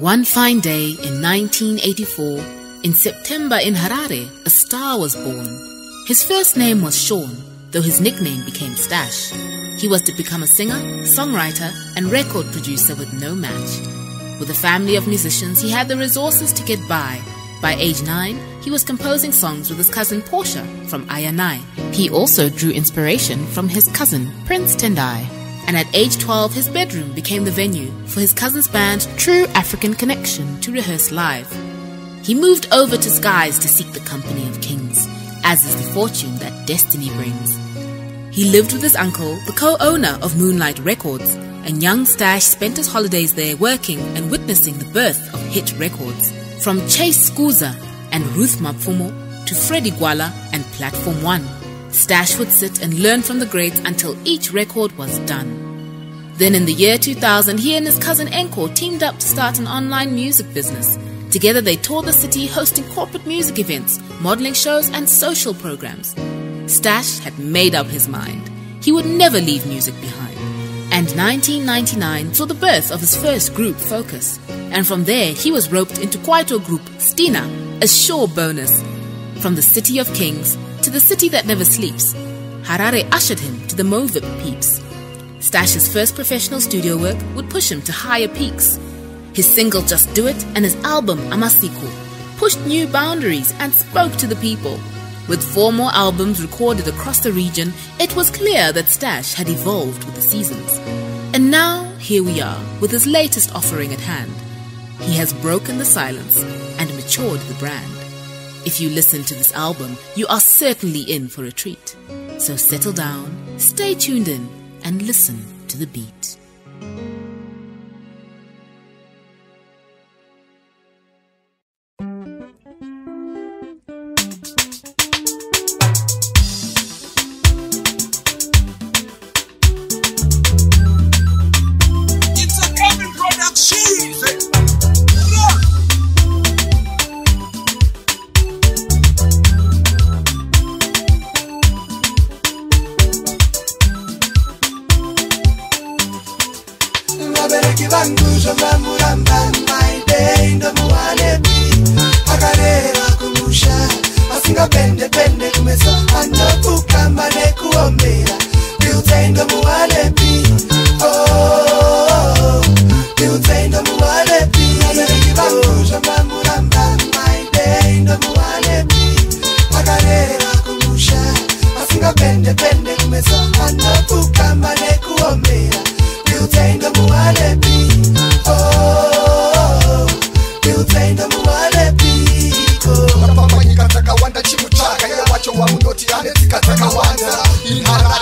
One fine day in 1984, in September in Harare, a star was born. His first name was Sean, though his nickname became Stash. He was to become a singer, songwriter, and record producer with no match. With a family of musicians, he had the resources to get by. By age nine, he was composing songs with his cousin Portia from Ayanai. He also drew inspiration from his cousin, Prince Tendai and at age 12, his bedroom became the venue for his cousin's band True African Connection to rehearse live. He moved over to Skies to seek the company of kings, as is the fortune that destiny brings. He lived with his uncle, the co owner of Moonlight Records, and young Stash spent his holidays there working and witnessing the birth of hit records. From Chase Scuza and Ruth Mapfumo to Fred Gwala and Platform One. Stash would sit and learn from the greats until each record was done. Then in the year 2000, he and his cousin Encore teamed up to start an online music business. Together they toured the city hosting corporate music events, modeling shows and social programs. Stash had made up his mind. He would never leave music behind. And 1999 saw the birth of his first group, Focus. And from there, he was roped into Kwaito group, Stina, a sure bonus. From the City of Kings, to the city that never sleeps, Harare ushered him to the Movip peeps. Stash's first professional studio work would push him to higher peaks. His single Just Do It and his album Amasiku pushed new boundaries and spoke to the people. With four more albums recorded across the region, it was clear that Stash had evolved with the seasons. And now, here we are, with his latest offering at hand. He has broken the silence and matured the brand. If you listen to this album, you are certainly in for a treat. So settle down, stay tuned in, and listen to the beat. in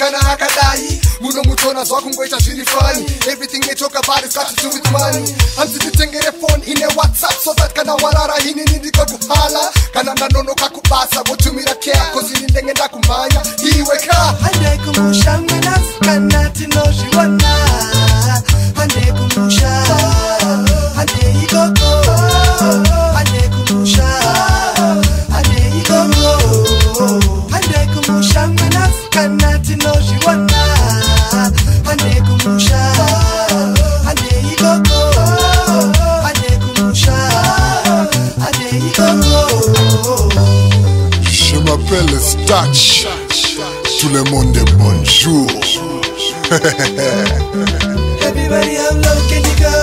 kana akadai munomutona zvakungoita zviri fani everything they talk about is got to do touch. Tout le monde est bonjour. Everybody have love, can you go?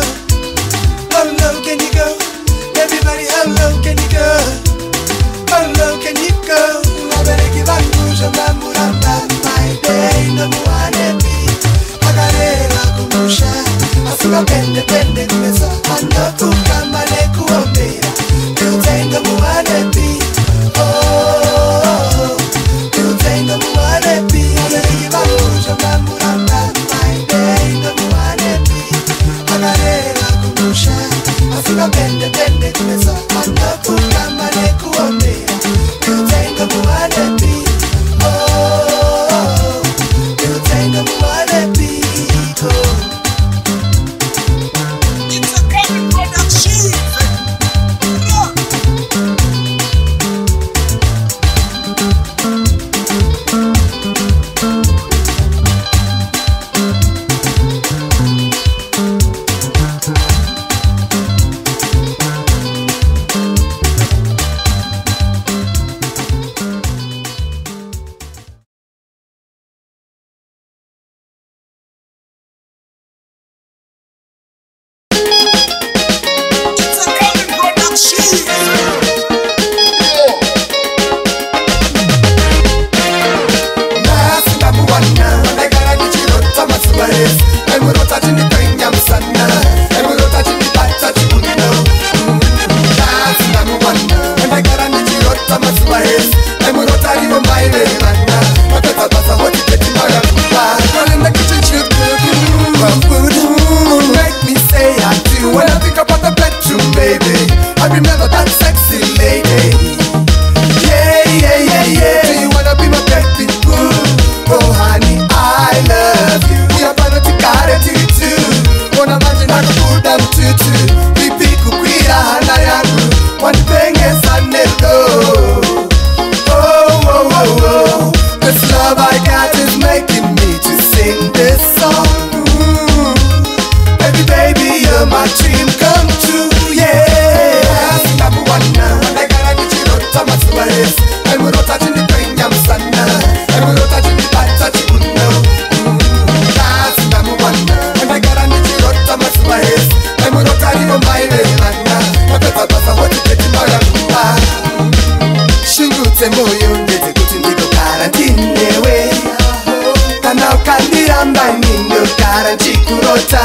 namba ninogara ndikurota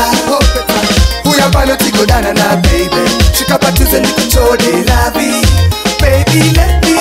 uya pano tigodana na baby svikapatuze ndikutodera vi baby lei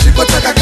50 kg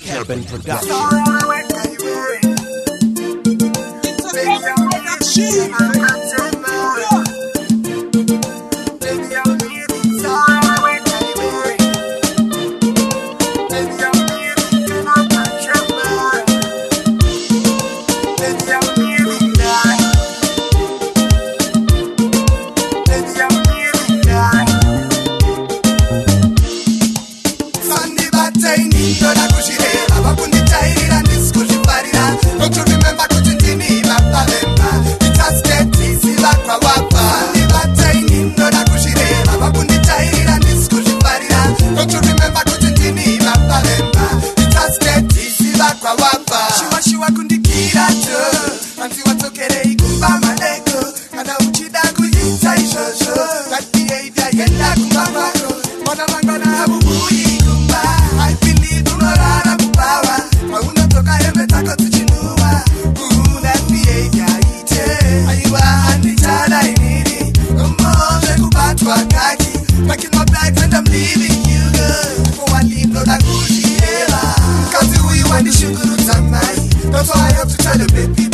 Captain Production. That's why I have to tell a baby.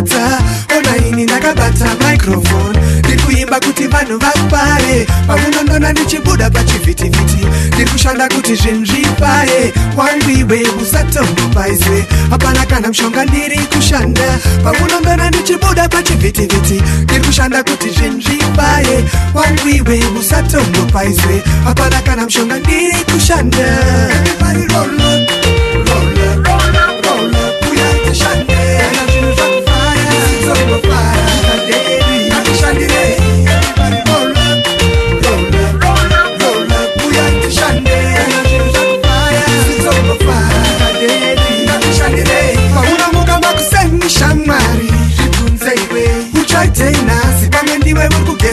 ndakabata ona ini ndakabata microfoni ndikuimba kuti vanhu vapaye pamunondona ndichibuda pachivhitivhiti ndikushanda kuti zvinhu zvipaye kwangiwe usatombopaise hapana kana mushonga ndiri kushanda pamunondona ndichibuda pachivhitivhiti ndikushanda kuti zvinhu zvipaye kwangiwe usatombopaise hapana kana mushonga ndiri kushanda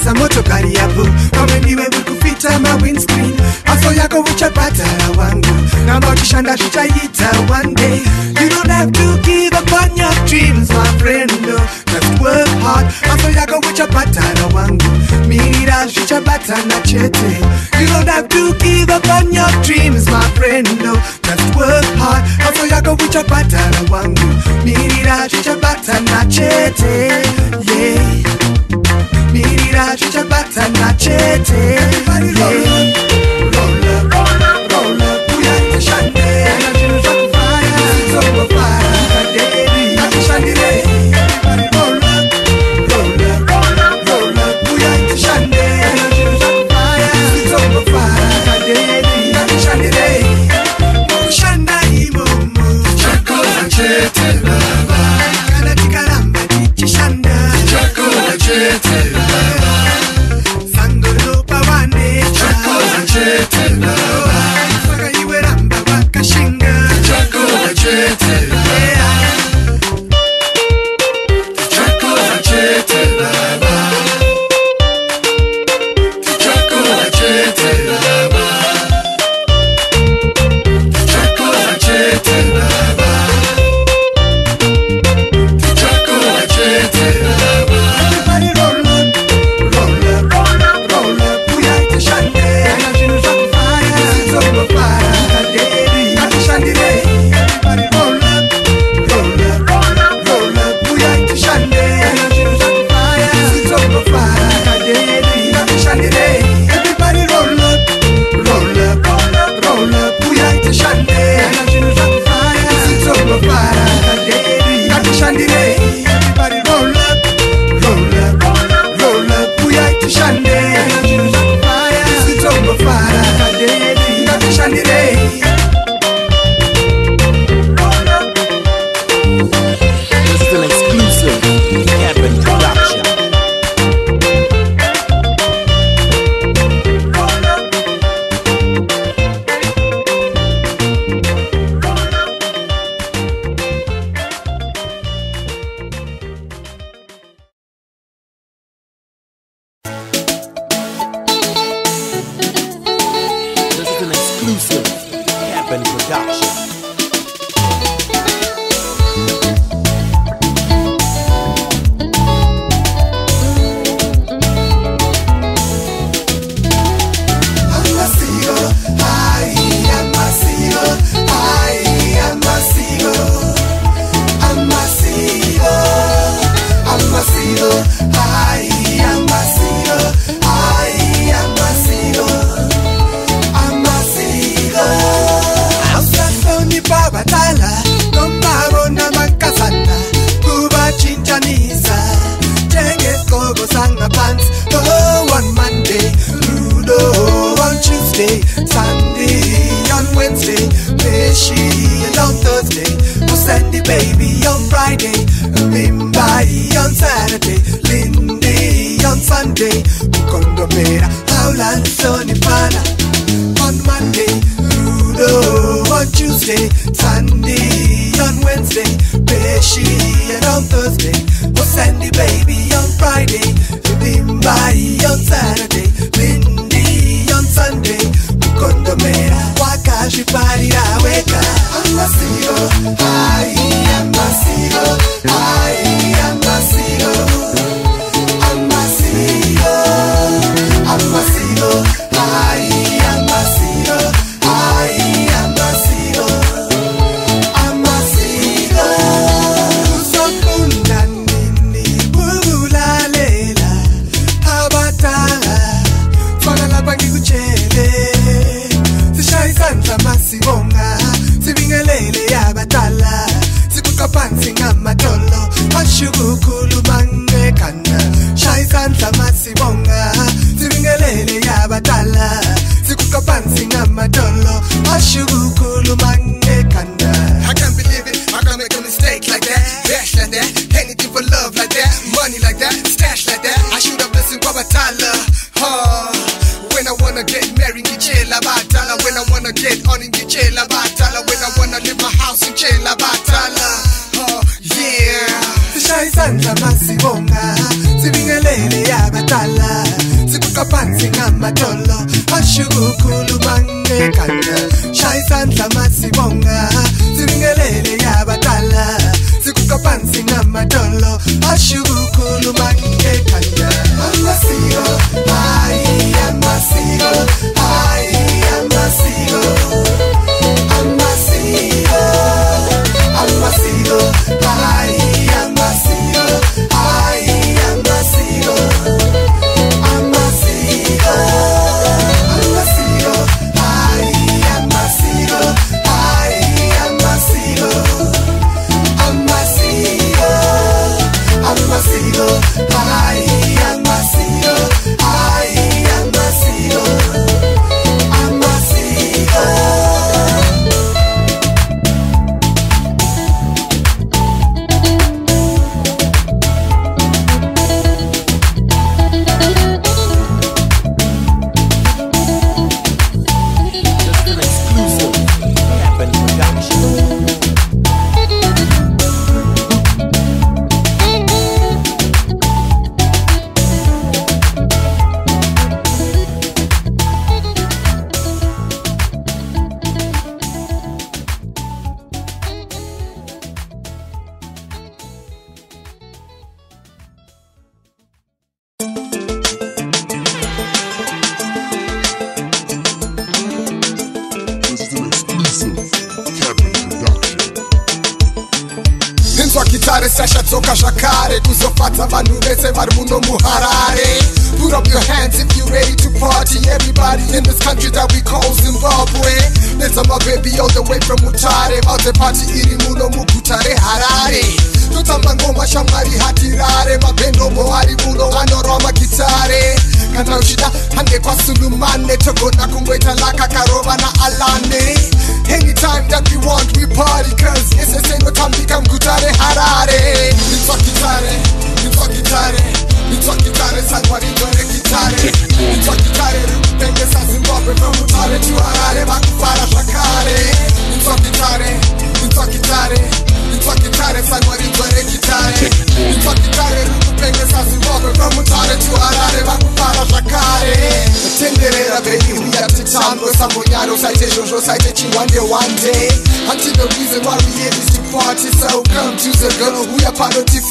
kwaza motokari yapo pamwe niwe ukufita mawindscreen haso yako uchabhadhara wangu namba uchishanda zvichaita one day you don't have to give up on your dreams my friend just work hard haso yako uchabhadhara wangu mirira zvichabatana chete you don't have to give up on your dreams my friend just work hard haso yako uchabhadhara wangu mirira zvichabatana chete yeah tichabatana chete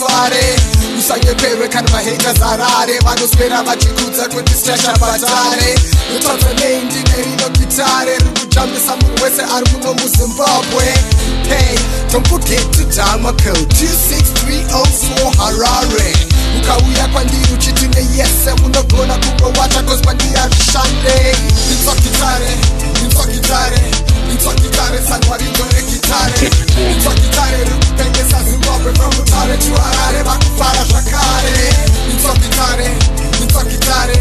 ufare usanyeperwe kana mahete zarare vanoswera vachikudza kuti sitashabatare notatwa nendi nerino gitare riri kujambisa munhu wese ari muno muzimbabwe pay tomfogeti dhamacol 26304 harare ukauya kwandiri uchiti neyese unogona kungowata kos kwandiri ari shande inzwa gitare inzwa gitare inzwa gitare sanwaridzoreki mutare itsva titare ri kutengesa zimbabwe pamutare tuharare vakufara zvakare itsva titare itsva kitare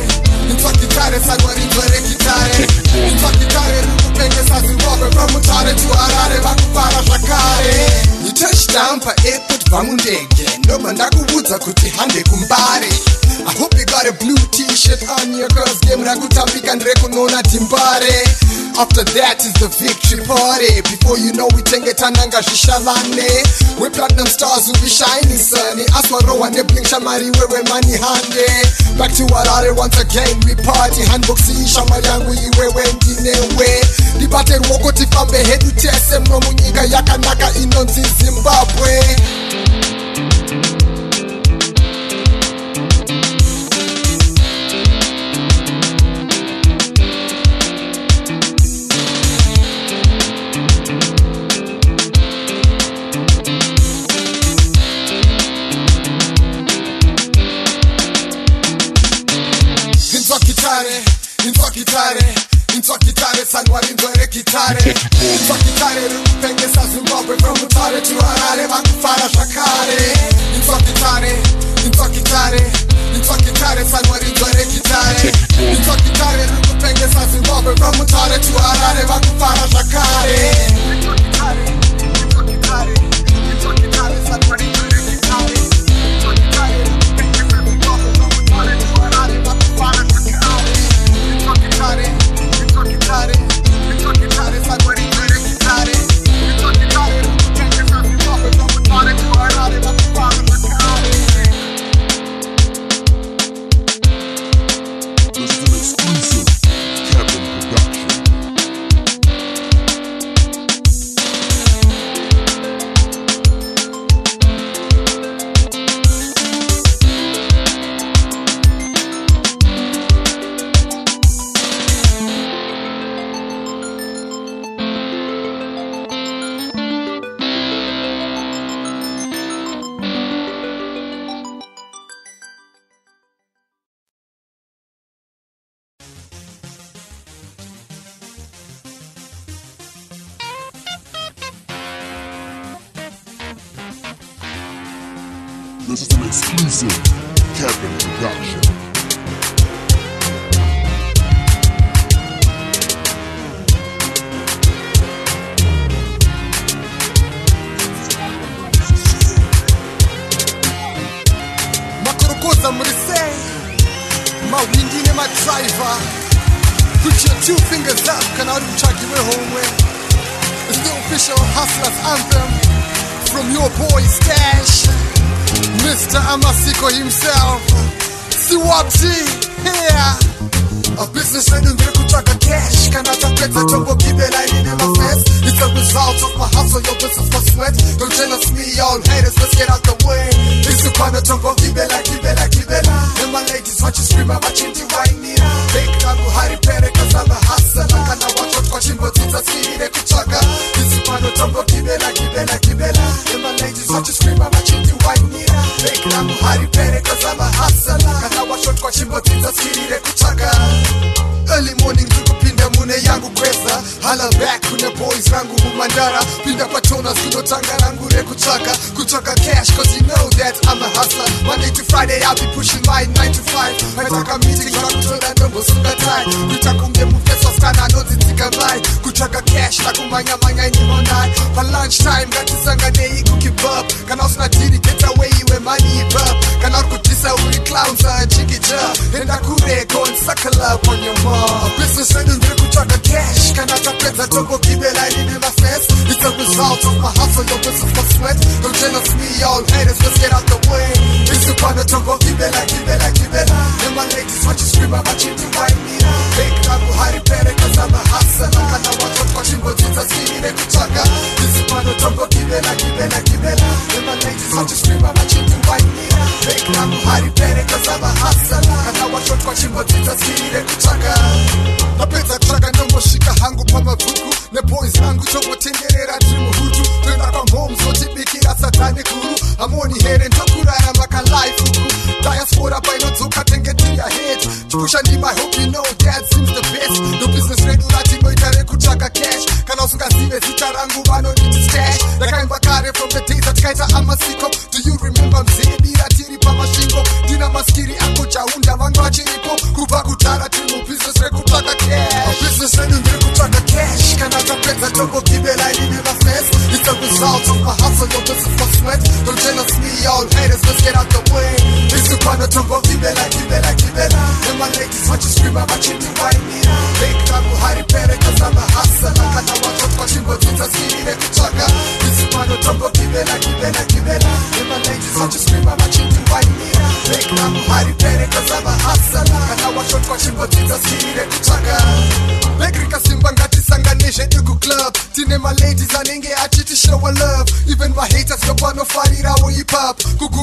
itsva kitare sarwa ridzore kitare itsva kitare ri kutengesa zimbabwe pamutare tuharare vakufara zvakare ita chitampa ep ndava mundege ndobva ndakuudza kuti hande kumbare ahopigare blue tshirt on your girls game rakutambika nderekunoona dimbare after that is the victory party before you know witengetananga zvishavane weplatinum stars uvishini sani aswarohwa nebingsha mariwe wemoney hande baktiwarare once again weparty handboxi ishamwari yangu iwewe ndinewe ndibate ruoko tifambe hedu tese mno munyika yakanaka inonzi zimbabwe mm. Thank you. In so chitare, chitare. sa Mswakitare sanwalindwere kitare mswakitare ririkupengesa zimbabwe from utare tiwarare In zvakare inswakitare inswakitare inswakitare sanwalindwere kitare inswakitare ririkupengesa zimbabwe from utare tu fara zvakare This is an exclusive Kevin production. makurukuza murisei two fingers up kana uri mutsvagi wehomwe It's the official hustlers anthem from your boy stash Mr. Amasiko himself, Siwapti, yeah. A business man don't really track cash. Can I a better? do keep it, I need never fast. It's a result of my hustle, your business for sweat. Don't jealous me, all haters, let's get out the way. It's a corner, don't go keep it, like, keep it, like, keep it. And my ladies, watch you scream, I'm a chinti, why need Take that, Buhari, Pere, cause I'm a hustler. Can I watch what's watching, but it's a city, they could track. It's a corner, don't go keep it, like, keep it, like, keep it. And my ladies, ekaaaiperekazamahasa kana washotwa chimbotidza tsirire kutsvaga early morning yangu kweza hala back kuna boys rangu mumandara pinda patona, tonas kunotanga rangu Kuchaka kutoka cash cause you know that I'm a hustler Monday to Friday I'll be pushing my 9 to 5 nataka meeting za kutoda ndombo sunga tai kutaka unge mufesa sana nodzidzika mai kutsvaga cash nakumanyamanya ndimonayo palunch time ngatisangane ikukibub kana usina diri getaway iwe mani ibub kana uri sauri klauza chikicha enda kureko nsakala kwanye ma business sendu ndiri kutsvaga cash kana tapedza tongokibera iri nemafes its a result of my hustle your wizard for sweat don't tell us me all haters just get out the way isipana tongokibera kibera kibera nemaladies vachiswima vachindiwaimira ekaku hari pereka zama hasala kana watsva twachingodzidza siri rekutsvaga isipana tongokibera kibera kibera nemaladies vachiswima vachindiwaimira kupeka mariperega zavahasa kana washotwa chimbotita sirire kutsvaka mapedza kutsvaka ndongosvika hangu pamabvuku nepois hangu chongotengerera tiri murutu toenda kwamhomuzotibikira satani guru hamoni here ndokurarama kalife uku diaspora painodzoka tenge tiya het chikusha ndima hope you know that seems the best nobusiness redu ratinoita rekutsvaka cash kana usingazive zita rangu vanoditstash ndakaimba kare from the days atikaita amasiko struggle keep it like never fails It's the result of the hustle, your business of sweat Don't jealous me, all haters, let's get out the way It's the kind of struggle keep it like, keep it like, keep it And my ladies, what you scream about, you divide me show love. Even my haters, you wanna fight it, I will you pop. Google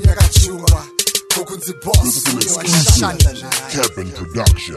kunyakachiwa kokunzi boss Kevin Production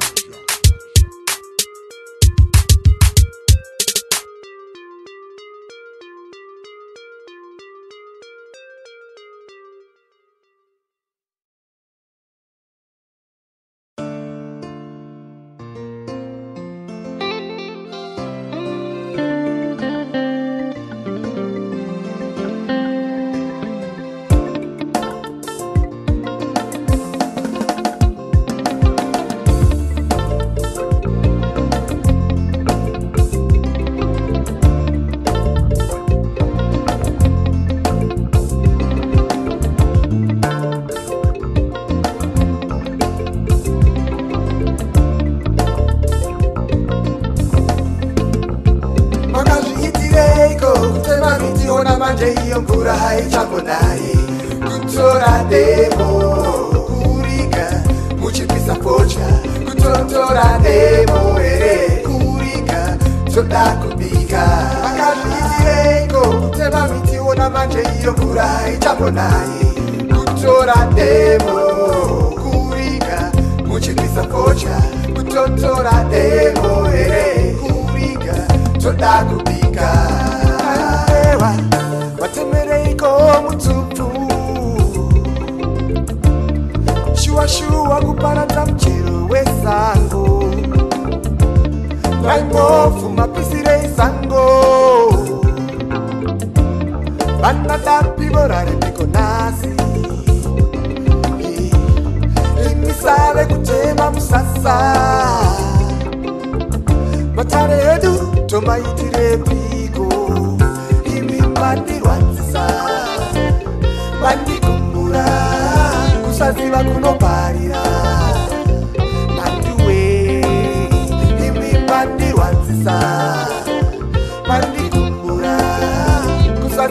zango fumapisirei zango vana dapi vorarepiko nhasi imisave kuchema musasa matare edu tomaitirepiko imi mandirwadzisa vandikumbura kusaziva kunobharira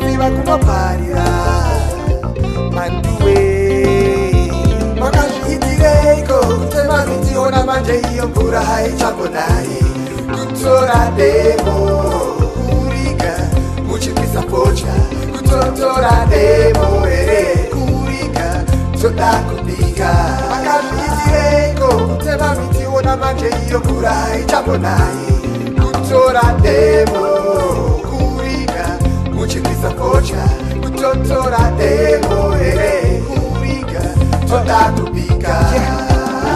vakaziva kunoparira mandiwe makazviitireiko semazitiona manje iyo mvura haichambonai kutora demo kuriga muchipisa pocha kutotora demo here kuriga toda kubika makazviitireiko kutema mitiona manje iyo mvura haichambonai kutora demo kuchimbisa kocha kutotora demo ere eh, kuriga todatupika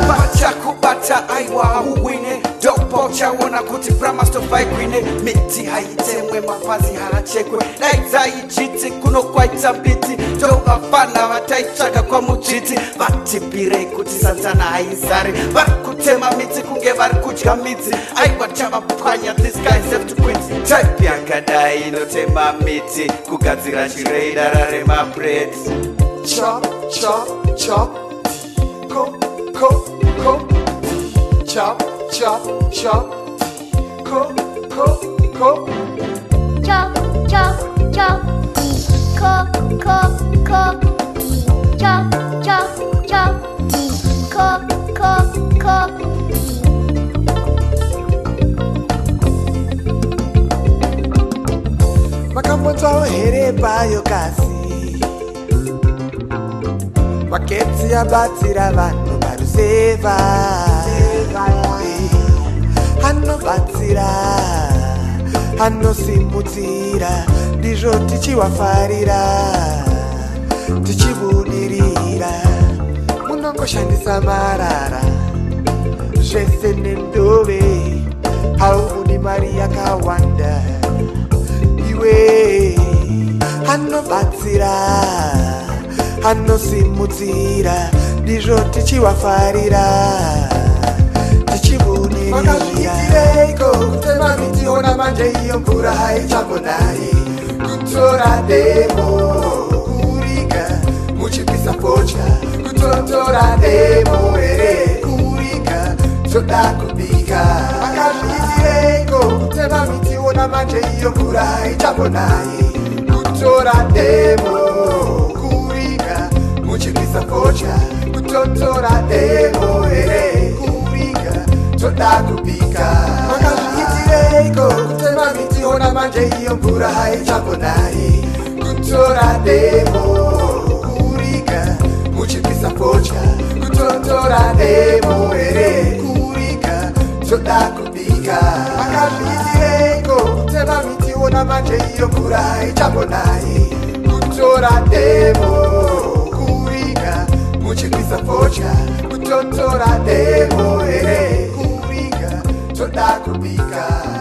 bachakubata aiwa uwine dopo chaona kuti pramastofaikwine miti haitemwe mapazi harachekwe dai dzaijiti kuno kwaita mbiti tovapana vataitsvaga kwamujiti vatipire kuti sanzana haizare vari kutema miti kunge vari kudya midzi aiwa chavapwanya this guy have to quit type yangadai inotema miti kugadzira chireidara remabred Cup, cup, cup. vambudzwawo here payo kasi vaketsi yabatsira vanhu varuseva anobatsira anosimudzira ndizvo tichiwafarira tichibudirira munongoshandisa marara zvese nendove haubudi mari yakawanda iwe anobatsira anosimudzira ndizvo tichiwafarira tichibunirivakazviitireiko kutema mitiona manje iyo mvura haichagonai kutora demo kuriga muchipisa pocha kutotora demo here kuriga choda kupika vakazviitireiko kutema mitiwo namanje iyo mvura ichakonai kutora demo kuringa muchirwisa kocha kutotora demo here kuringa choda kupika vakazviitireiko kutema mitiwo namanje iyo mvura ichakonai kutora demo kuringa muchirwisa kocha kutotora demo here kuringa, ndinoda kubika vakazviziheiko kutema mitiwo namanje iyo mvura ichambonai kutora demo kuriga muchirwisa fodya kutotora demo ere eh, kuriga toda kubika